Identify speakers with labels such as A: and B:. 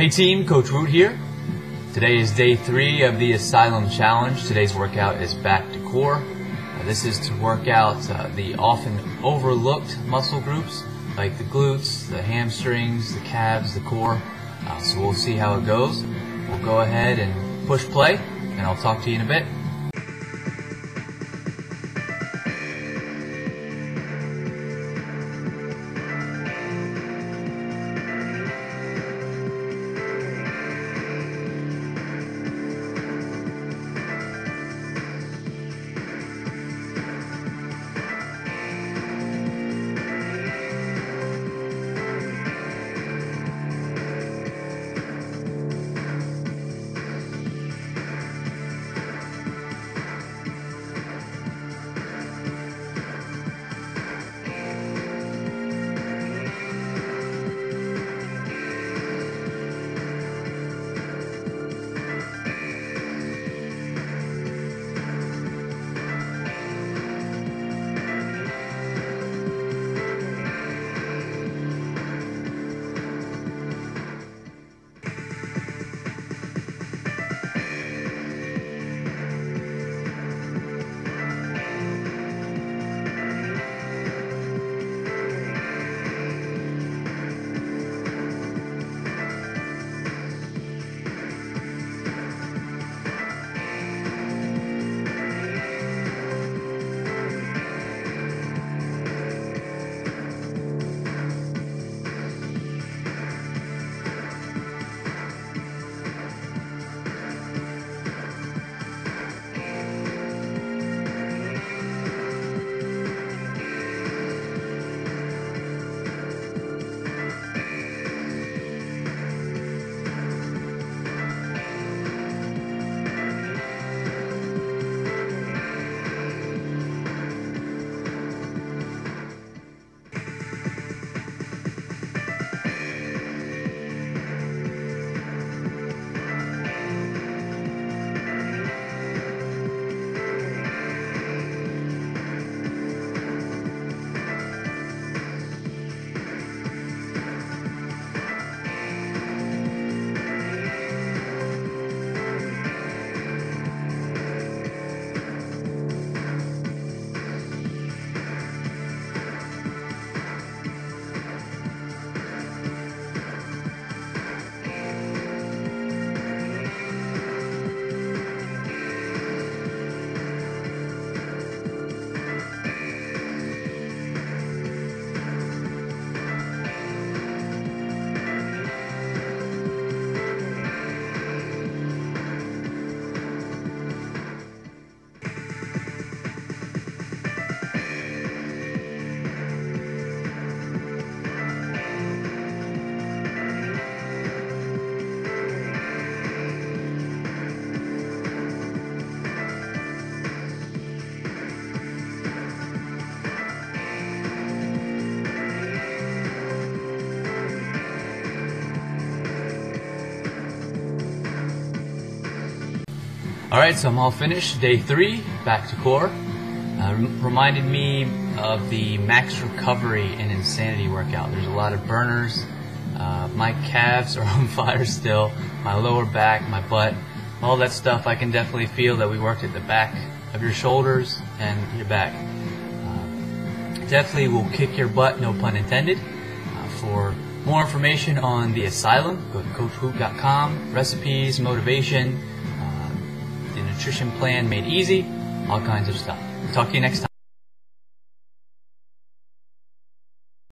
A: Hey team, Coach Woot here. Today is day three of the Asylum Challenge. Today's workout is back to core. Uh, this is to work out uh, the often overlooked muscle groups like the glutes, the hamstrings, the calves, the core. Uh, so we'll see how it goes. We'll go ahead and push play, and I'll talk to you in a bit. All right, so I'm all finished. Day three, back to core. Uh, reminded me of the max recovery and insanity workout. There's a lot of burners. Uh, my calves are on fire still. My lower back, my butt, all that stuff. I can definitely feel that we worked at the back of your shoulders and your back. Uh, definitely will kick your butt, no pun intended. Uh, for more information on the asylum, go to coachwoot.com. Recipes, motivation, nutrition plan made easy, all kinds of stuff. Talk to you next time.